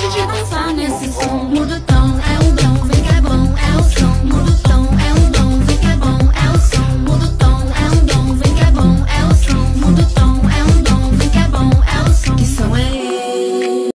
是绝。